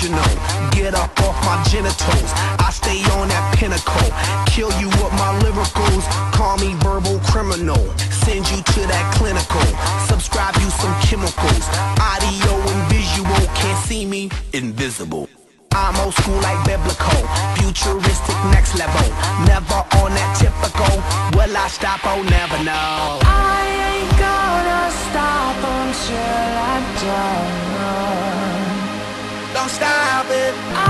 original. Get up off my genitals. I stay on that pinnacle. Kill you with my lyricals. Call me verbal criminal. Send you to that clinical. Subscribe you some chemicals. Audio and visual. Can't see me. Invisible. I'm old school like biblical, futuristic next level, never on that typical, will I stop, oh never know. I ain't gonna stop until I don't know don't stop it. I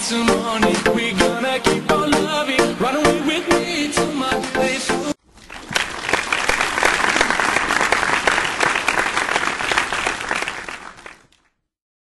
Into money we got